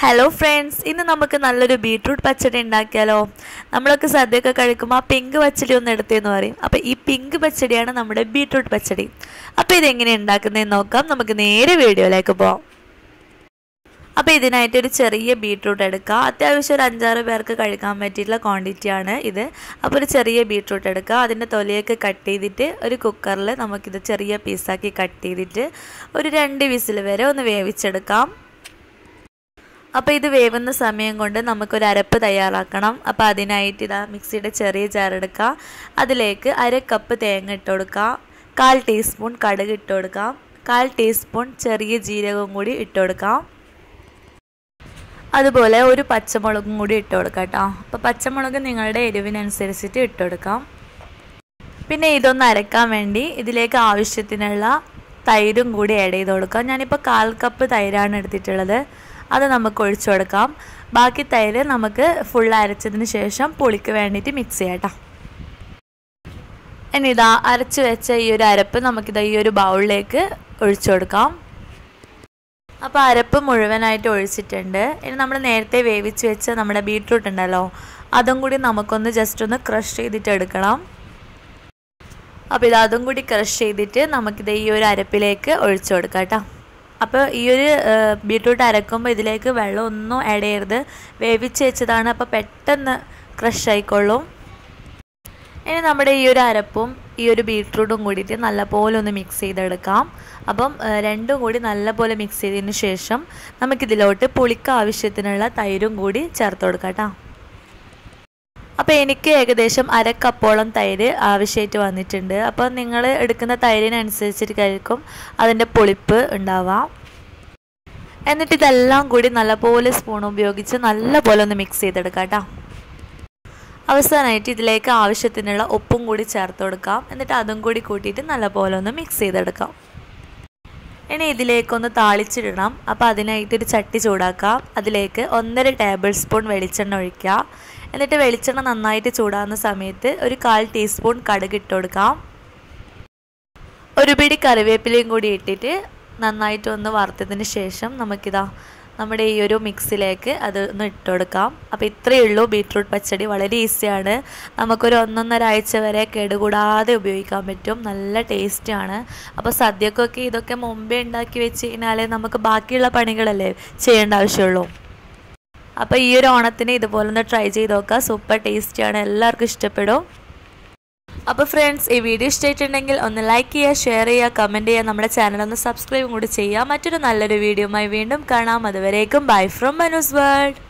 Hello friends ഇന്ന് നമുക്ക് നല്ലൊരു ബീട്രൂട്ട് പച്ചടി ഉണ്ടാക്കിയാലോ? നമ്മളൊക്കെ സദ്യയൊക്കെ കഴിക്കുമ്പോൾ ആ പിങ്ക് പച്ചടി ഒന്ന് എടുത്തേന്ന് പറയും. അപ്പോൾ ഈ പിങ്ക് പച്ചടിയാണ് നമ്മുടെ ബീട്രൂട്ട് പച്ചടി. അപ്പോൾ ഇതെങ്ങനെ ഉണ്ടാക്കുന്നതെന്ന് നോക്കാം. നമുക്ക് നേരെ വീഡിയോയിലേക്ക് പോകാം അപ്പോൾ ഇതിനായിട്ട് ഒരു ചെറിയ ബീട്രൂട്ട് എടുക്കുക അത്യാവശ്യം ഒരു അഞ്ചാറ് പേർക്ക് കഴിക്കാൻ പറ്റിയിട്ടുള്ള ക്വാണ്ടിറ്റിയാണ് ഇത്. അപ്പോൾ ഒരു ചെറിയ ബീട്രൂട്ട് എടുക്കുക അതിന്റെ തൊലിയൊക്കെ കട്ട് ചെയ്തിട്ട് ഒരു കുക്കറിൽ നമുക്കിത് ചെറിയ പീസാക്കി കട്ട് ചെയ്തിട്ട് ഒരു രണ്ട് വിസിൽ വരെ ഒന്ന് വേവിച്ചെടുക്കാം. അപ്പോൾ ഇത് വേവുന്ന സമയം കൊണ്ട് നമുക്കൊരു അരപ്പ് തയ്യാറാക്കണം. അപ്പോൾ അതിനായിട്ട് ഇതാ മിക്സിയുടെ ചെറിയ ജാർ എടുക്കുക. അതിലേക്ക് അര കപ്പ് തേങ്ങ ഇട്ട് കൊടുക്കുക. കാൽ ടീസ്പൂൺ കടുക് ഇട്ട് കൊടുക്കാം കാൽ ടീസ്പൂൺ ചെറിയ ജീരകവും കൂടി ഇട്ട് കൊടുക്കാം അതുപോലെ ഒരു പച്ചമുളകും കൂടി ഇട്ട് കൊടുക്കാം കേട്ടോ. അപ്പോൾ പച്ചമുളക് നിങ്ങളുടെ എരിവിനനുസരിച്ചിട്ട് ഇട്ട് കൊടുക്കാം. പിന്നെ ഇതൊന്ന് അരക്കാൻ വേണ്ടി ഇതിലേക്ക് ആവശ്യത്തിനുള്ള തൈരും കൂടി ആഡ് ചെയ്ത് കൊടുക്കാം. ഞാനിപ്പോൾ കാൽ കപ്പ് തൈരാണ് എടുത്തിട്ടുള്ളത്. അത് നമുക്ക് ഒഴിച്ചു കൊടുക്കാം. ബാക്കി തൈര് നമുക്ക് ഫുൾ അരച്ചതിന് ശേഷം പുളിക്ക് വേണ്ടിയിട്ട് മിക്സ് ചെയ്യാം ഇനി ഇതാ അരച്ച് വെച്ച ഈ ഒരു അരപ്പ് നമുക്കിതാ ഈ ഒരു ബൗളിലേക്ക് ഒഴിച്ചു കൊടുക്കാം. അപ്പോൾ അരപ്പ് മുഴുവനായിട്ട് ഒഴിച്ചിട്ടുണ്ട്. ഇനി നമ്മൾ നേരത്തെ വേവിച്ച് വെച്ച നമ്മുടെ ബീട്രൂട്ട് ഉണ്ടല്ലോ അതും കൂടി നമുക്കൊന്ന് ജസ്റ്റ് ഒന്ന് ക്രഷ് ചെയ്തിട്ട് എടുക്കണം. അപ്പോൾ ഇത് അതും കൂടി ക്രഷ് ചെയ്തിട്ട് നമുക്കിത് ഈ ഒരു അരപ്പിലേക്ക് ഒഴിച്ചു കൊടുക്കാം കേട്ടോ അപ്പോൾ ഈ ഒരു ബീട്രൂട്ട് അരക്കുമ്പോൾ ഇതിലേക്ക് വെള്ളമൊന്നും ആഡ് ചെയ്യരുത്. വേവിച്ച് വെച്ചതാണ് അപ്പോൾ പെട്ടെന്ന് ക്രഷ് ആയിക്കൊള്ളും. ഇനി നമ്മുടെ ഈ ഒരു അരപ്പും ഈ ഒരു ബീട്രൂട്ടും കൂടിയിട്ട് നല്ലപോലെ ഒന്ന് മിക്സ് ചെയ്തെടുക്കാം. അപ്പം രണ്ടും കൂടി നല്ലപോലെ മിക്സ് ചെയ്തതിന് ശേഷം നമുക്കിതിലോട്ട് പുളിക്ക് ആവശ്യത്തിനുള്ള തൈരും കൂടി ചേർത്ത് കൊടുക്കാം കേട്ടോ. അപ്പോൾ എനിക്ക് ഏകദേശം അര കപ്പോളം തൈര് ആവശ്യമായിട്ട് വന്നിട്ടുണ്ട്. അപ്പോൾ നിങ്ങൾ എടുക്കുന്ന തൈരിനനുസരിച്ചിട്ടായിരിക്കും അതിന്റെ പുളിപ്പ് ഉണ്ടാവാം. എന്നിട്ട് ഇതെല്ലാം കൂടി നല്ലപോലെ സ്പൂൺ ഉപയോഗിച്ച് നല്ലപോലെ ഒന്ന് മിക്സ് ചെയ്തെടുക്കാം കേട്ടോ. അവസാനമായിട്ട് ഇതിലേക്ക് ആവശ്യത്തിനുള്ള ഉപ്പും കൂടി ചേർത്ത് കൊടുക്കാം. എന്നിട്ട് അതും കൂടി കൂട്ടിയിട്ട് നല്ലപോലെ ഒന്ന് മിക്സ് ചെയ്തെടുക്കാം. ഇനി ഇതിലേക്കൊന്ന് താളിച്ചിടണം. അപ്പോൾ അതിനായിട്ടൊരു ചട്ടി ചൂടാക്കാം അതിലേക്ക് ഒന്നര ടേബിൾ സ്പൂൺ വെളിച്ചെണ്ണ ഒഴിക്കുക. എന്നിട്ട് വെളിച്ചെണ്ണ നന്നായിട്ട് ചൂടാകുന്ന സമയത്ത് ഒരു കാൽ ടീസ്പൂൺ കടുക് ഇട്ട് കൊടുക്കാം. ഒരു പിടി കറിവേപ്പിലയും കൂടി ഇട്ടിട്ട് നന്നായിട്ട് ഒന്ന് വറുത്തതിന് ശേഷം നമുക്കിതാ നമ്മുടെ ഈ ഒരു മിക്സിലേക്ക് അത് ഒന്ന് ഇട്ട് കൊടുക്കാം അപ്പോൾ ഇത്രയേ ഉള്ളൂ ബീട്രൂട്ട് പച്ചടി. വളരെ ഈസിയാണ്. നമുക്കൊരു ഒന്നൊന്നര ആഴ്ച വരെ കേടുകൂടാതെ ഉപയോഗിക്കാൻ പറ്റും. നല്ല ടേസ്റ്റാണ്. അപ്പോൾ സദ്യക്കൊക്കെ ഇതൊക്കെ മുമ്പേ ഉണ്ടാക്കി വെച്ച് കഴിഞ്ഞാൽ നമുക്ക് ബാക്കിയുള്ള പണികളല്ലേ ചെയ്യേണ്ട ആവശ്യമുള്ളൂ. അപ്പോൾ ഈ ഒരു ഓണത്തിന് ഇതുപോലെ ഒന്ന് ട്രൈ ചെയ്ത് നോക്കുക. സൂപ്പർ ടേസ്റ്റിയാണ് എല്ലാവർക്കും ഇഷ്ടപ്പെടും. അപ്പോൾ ഫ്രണ്ട്സ് ഈ വീഡിയോ ഇഷ്ടമായിട്ടുണ്ടെങ്കിൽ ഒന്ന് ലൈക്ക് ചെയ്യുക ഷെയർ ചെയ്യുക കമന്റ് ചെയ്യുക. നമ്മുടെ ചാനൽ ഒന്ന് സബ്സ്ക്രൈബും കൂടി ചെയ്യുക. മറ്റൊരു നല്ലൊരു വീഡിയോയുമായി വീണ്ടും കാണാം. അതുവരേക്കും ബൈ ഫ്രം മനുസ് വേൾഡ്